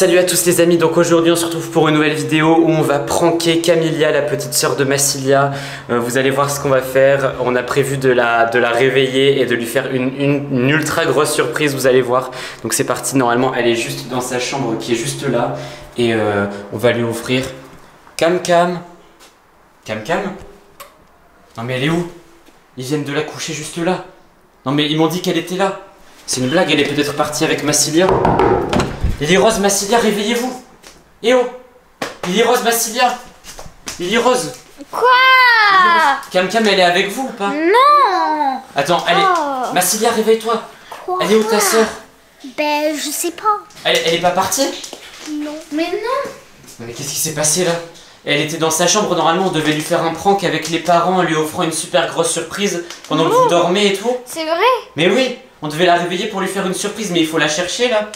Salut à tous les amis, donc aujourd'hui on se retrouve pour une nouvelle vidéo où on va pranker Camilia, la petite sœur de Massilia. Euh, vous allez voir ce qu'on va faire, on a prévu de la, réveiller et de lui faire une ultra grosse surprise, vous allez voir. Donc c'est parti, normalement elle est juste dans sa chambre qui est juste là et euh, on va lui offrir Cam Cam. Cam Cam? Non mais elle est où? Ils viennent de la coucher juste là. Non mais ils m'ont dit qu'elle était là. C'est une blague, elle est peut-être partie avec Massilia. Lily Rose, Massilia, réveillez-vous Eh oh Lily Rose, Massilia Lily Rose Quoi Cam Cam, elle est avec vous ou pas Non Attends, elle est... Oh. Massilia, réveille-toi Quoi Elle est où ta sœur Ben, je sais pas. elle, elle est pas partie Non. Mais non Mais qu'est-ce qui s'est passé là? Elle était dans sa chambre, normalement on devait lui faire un prank avec les parents en lui offrant une super grosse surprise pendant que vous dormez et tout. C'est vrai? Mais oui, on devait la réveiller pour lui faire une surprise, mais il faut la chercher là.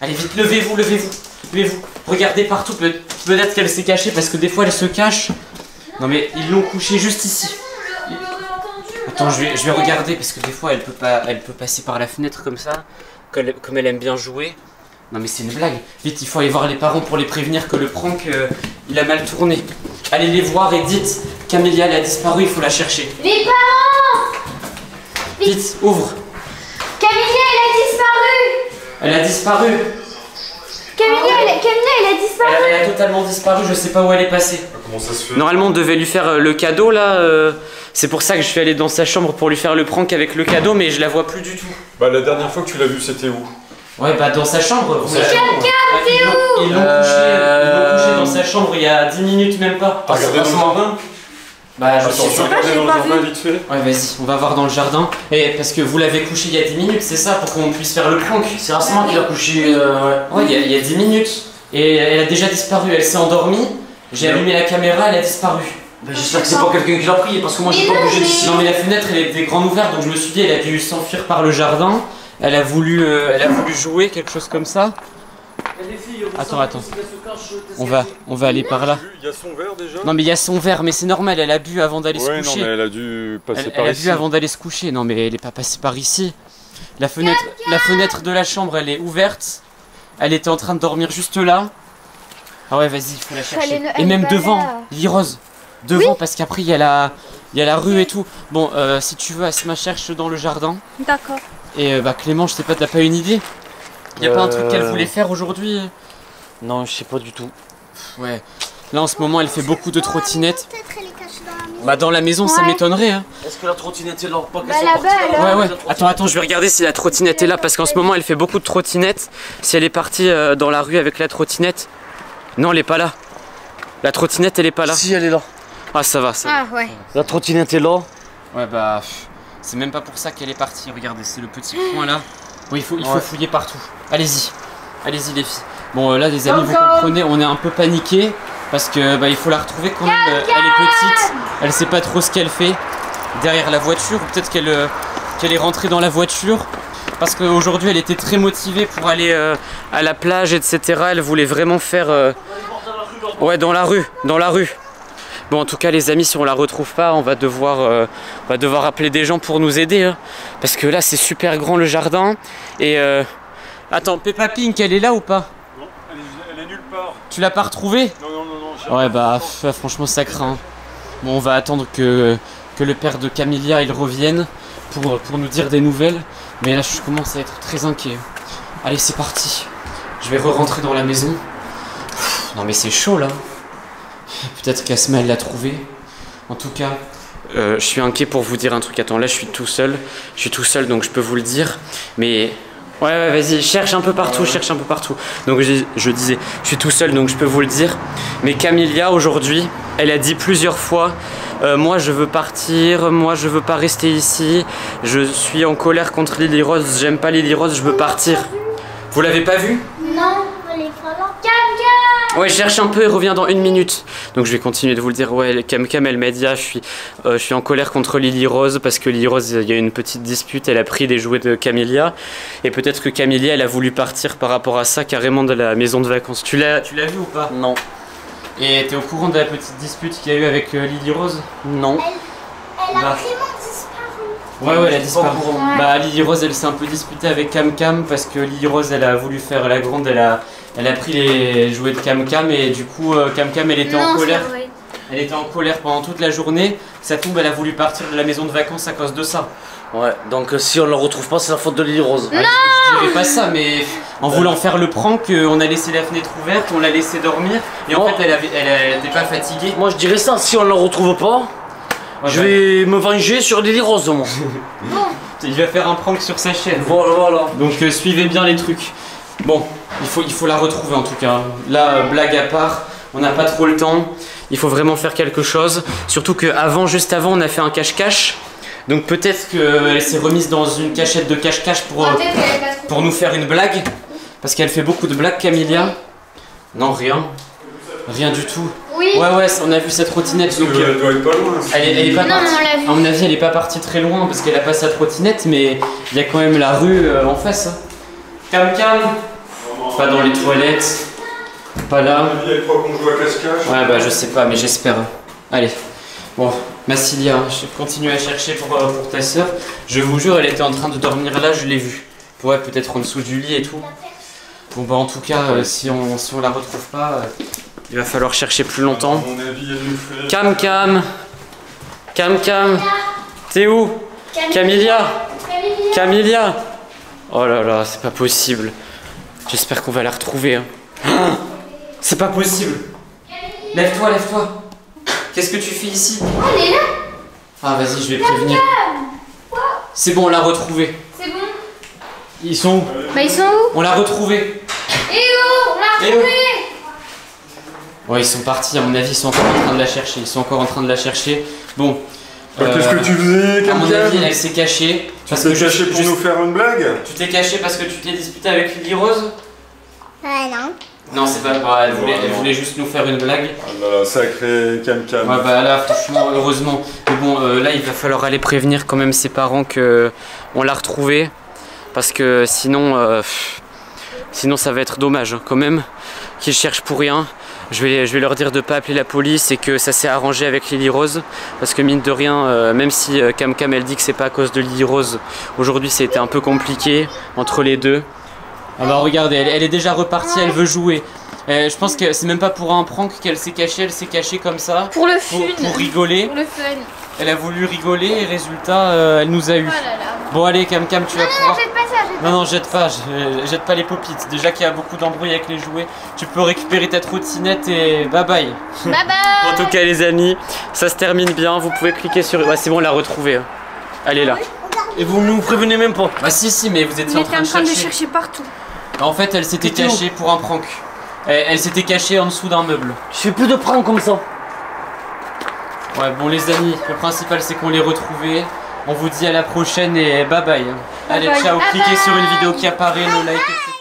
Allez vite, levez-vous, levez-vous, levez-vous. Regardez partout, peut- peut-être qu'elle s'est cachée parce que des fois elle se cache. Non mais ils l'ont couchée juste ici. Attends, je vais, je vais regarder parce que des fois elle peut pas, elle peut passer par la fenêtre comme ça, comme elle, comme elle aime bien jouer. Non mais c'est une blague. Vite, il faut aller voir les parents pour les prévenir que le prank euh, il a mal tourné. Allez les voir et dites Camélia elle a disparu, il faut la chercher. Les parents Vite, ouvre. Camilla, elle a disparu Elle a disparu. Camilla, elle, Camilla, elle a disparu Elle a, elle a totalement disparu, je sais pas où elle est passée. Comment ça se fait Normalement, on devait lui faire euh, le cadeau là. euh, c'est pour ça que je suis allé dans sa chambre pour lui faire le prank avec le cadeau, mais je la vois plus du tout. Bah la dernière fois que tu l'as vu c'était où? Ouais, bah dans sa chambre. vous sa chambre Ah, ils l'ont- Ils l'ont Euh, couché, ils l'ont couché dans sa chambre il y a 10 minutes même pas. Dans le jardin Bah, je regardais dans le jardin vite fait Ouais, vas-y, on va voir dans le jardin. Et parce que vous l'avez couché il y a 10 minutes, c'est ça, pour qu'on puisse faire le prank. C'est Rasman qui l'a couché. euh, ouais. Il y, a- il y a 10 minutes. Et elle a déjà disparu, elle s'est endormie. J'ai allumé la caméra, elle a disparu. Ben, J'espère que c'est pas quelqu'un qui l'a pris parce que moi j'ai pas bougé d'ici. Non mais la fenêtre elle était grande ouverte donc je me suis dit elle a dû s'enfuir par le jardin. Elle a voulu, euh, elle a voulu jouer quelque chose comme ça. Attends, attends. On va, on va aller par là. Vu, Il y a son verre déjà Non mais il y a son verre mais c'est normal elle a bu avant d'aller Ouais se non coucher. mais elle a dû passer Elle, par elle a ici. bu avant d'aller se coucher. Non mais elle est pas passée par ici. La fenêtre, la fenêtre de la chambre elle est ouverte. Elle était en train de dormir juste là. Ah ouais vas-y il faut la chercher. Et même devant. Lily Rose. Devant parce qu'après il y a la, il y a la rue et tout. Bon euh, si tu veux Asma cherche dans le jardin. D'accord. Et euh, bah Clément, je sais pas, t'as pas une idée? Y a pas un truc qu'elle Euh. voulait faire aujourd'hui Non, je sais pas du tout. Ouais. Là en ce moment, elle fait beaucoup de trottinettes. Peut-être elle est cachée dans la maison. Bah dans la maison, ça m'étonnerait. Hein. Est-ce que la trottinette est là pas? Qu'elle Bah, soit là-bas, partie elle dans a- la- Ouais ouais. Attends attends, je vais regarder si la trottinette est là parce qu'en ce moment, elle fait beaucoup de trottinettes. Si elle est partie euh, dans la rue avec la trottinette, non, elle est pas là. La trottinette, elle est pas là. Si elle est là. Ah ça va, ça. va. Ah ouais. La trottinette est là. Ouais bah c'est même pas pour ça qu'elle est partie. Regardez, c'est le petit point là. Bon, il faut il faut Ouais. fouiller partout. Allez-y, allez-y les filles. Bon euh, là les amis, vous comprenez, on est un peu paniqué parce que bah il faut la retrouver quand même. Euh, Elle est petite, elle sait pas trop ce qu'elle fait derrière la voiture. Ou Peut-être qu'elle euh, qu'elle est rentrée dans la voiture. Parce qu'aujourd'hui elle était très motivée pour aller euh, à la plage, etc. Elle voulait vraiment faire. euh, Ouais, dans la rue, dans la rue. Bon, en tout cas, les amis, si on la retrouve pas, on va devoir, euh, on va devoir appeler des gens pour nous aider. hein. parce que là, c'est super grand le jardin. Et euh, attends, Peppa Pink, elle est là ou pas? Non, elle est, elle est nulle part. Tu l'as pas retrouvée? Non non non non. Ouais, bah, franchement, ça craint. Bon, on va attendre que, que le père de Camilla il revienne pour, pour nous dire des nouvelles. Mais là, je commence à être très inquiet. Allez, c'est parti. Je vais re-rentrer dans la maison. Non, mais c'est chaud là. Peut-être qu'Asma elle l'a trouvé. En tout cas, euh, je suis inquiet pour vous dire un truc. Attends, là, je suis tout seul. Je suis tout seul, donc je peux vous le dire. Mais Ouais, ouais, vas-y, cherche un peu partout, cherche un peu partout. Donc je, je disais, je suis tout seul, donc je peux vous le dire. Mais Camilla, aujourd'hui, elle a dit plusieurs fois, euh, moi je veux partir, moi je veux pas rester ici, je suis en colère contre Lily Rose, j'aime pas Lily Rose, je veux partir. Vous l'avez pas vu Non, elle est pas là. Ouais, cherche un peu et reviens dans une minute. Donc je vais continuer de vous le dire. Ouais, Cam Cam, elle m'a dit, ah, je suis, euh, je suis en colère contre Lily Rose parce que Lily Rose, il y a eu une petite dispute, elle a pris des jouets de Camilla. Et peut-être que Camilla, elle a voulu partir par rapport à ça carrément de la maison de vacances. Tu l'as, tu l'as vu ou pas? Non. Et t'es au courant de la petite dispute qu'il y a eu avec euh, Lily Rose? Non. Elle a Bah. vraiment disparu. Ouais, ouais, elle a disparu. Bah, Lily Rose, elle s'est un peu disputée avec Cam Cam parce que Lily Rose, elle a voulu faire la grande, elle a, elle a pris les jouets de Cam Cam et du coup, euh, Cam Cam, elle était en Non, colère. Elle était en colère pendant toute la journée. Ça tombe, elle a voulu partir de la maison de vacances à cause de ça. Ouais, donc euh, si on la retrouve pas, c'est la faute de Lily Rose. Je dirais pas ça, mais en voulant faire le prank, euh, on a laissé la fenêtre ouverte, on l'a laissé dormir et en Oh. fait, elle, avait, elle, pas fatiguée. Moi je dirais ça, si on la retrouve pas, je vais me venger sur Lily Rose. Il va faire un prank sur sa chaîne. voilà, voilà. Donc euh, suivez bien les trucs. Bon, il faut, il faut la retrouver en tout cas. Là, euh, blague à part, on n'a pas trop le temps. Il faut vraiment faire quelque chose. Surtout qu'avant, juste avant, on a fait un cache-cache. Donc peut-être qu'elle s'est remise dans une cachette de cache-cache euh, pour nous faire une blague. Parce qu'elle fait beaucoup de blagues, Camilia. Non, rien. Rien du tout. Oui. Ouais, ouais, on a vu cette trottinette. Donc, euh, Elle doit être pas loin. elle, est, elle est pas Non, partie. on l'a vu. À mon avis, elle est pas partie très loin parce qu'elle a pas sa trottinette, mais il y a quand même la rue euh, en face. hein. Cam cam Pas dans les toilettes. Pas là. Elle croit qu'on joue à cache-cache. Ouais, bah je sais pas, mais j'espère. Allez. Bon, Massilia, hein, je continue à chercher pour, euh, pour ta soeur. Je vous jure, elle était en train de dormir là, je l'ai vue. Ouais, peut-être en dessous du lit et tout. Bon, bah en tout cas, euh, si, on, si on la retrouve pas, euh, il va falloir chercher plus longtemps. Cam Cam Cam Cam T'es où Camilia Camille. Camilia Oh là là, c'est pas possible. J'espère qu'on va la retrouver. hein. Ah, c'est pas possible. Lève-toi, lève-toi. Qu'est-ce que tu fais ici Oh, elle est là. Ah vas-y, je vais prévenir. C'est bon, on l'a retrouvée. C'est bon. Ils sont où Bah, ils sont où On l'a retrouvée. Eh oh, on l'a Eh oh. Ouais, ils sont partis, à mon avis, ils sont encore en train de la chercher. Ils sont encore en train de la chercher. Bon. Bah, Qu'est-ce euh, que tu faisais, À mon avis, elle s'est cachée. Tu Parce t'es que je- caché pour je- nous faire une blague Tu t'es caché parce que tu t'es disputé avec Lily Rose Ah non. Non, c'est pas vrai, elle voulait, elle voulait juste nous faire une blague. Ah là, sacré Cam Cam. Ouais, bah là, franchement, heureusement. Mais bon, euh, là, il va falloir aller prévenir quand même ses parents que on l'a retrouvée. Parce que sinon, euh, sinon, ça va être dommage hein, quand même qu'ils cherchent pour rien. Je vais, je vais leur dire de pas appeler la police et que ça s'est arrangé avec Lily Rose. Parce que mine de rien, euh, même si euh, Cam Cam elle dit que c'est pas à cause de Lily Rose, aujourd'hui c'était un peu compliqué entre les deux. Ah bah regardez, elle, elle est déjà repartie, elle veut jouer. Euh, je pense que c'est même pas pour un prank qu'elle s'est cachée, elle s'est cachée comme ça. Pour le Pour, fun. pour rigoler, Pour le fun. elle a voulu rigoler et résultat, euh, elle nous a eu. Oh là là. Bon allez Cam Cam, tu vas pouvoir... Jette pas ça, jette Non non jette pas, je- jette pas les popites. Déjà qu'il y a beaucoup d'embrouilles avec les jouets, tu peux récupérer ta trottinette et bye bye. Bye En bye. tout cas les amis, ça se termine bien, vous pouvez cliquer sur... Ouais c'est bon, on l'a retrouvée. hein. Elle est là. Et vous nous prévenez même pas. Bah si si, mais vous étiez en train en de train de chercher. chercher partout. En fait elle s'était cachée pour un prank. Elle, elle s'était cachée en dessous d'un meuble. Je fais plus de pranks comme ça. Ouais, bon les amis, le principal c'est qu'on les retrouvés. On vous dit à la prochaine et bye bye. Allez, bye. ciao, Bye cliquez sur une vidéo qui apparaît, le like, etc.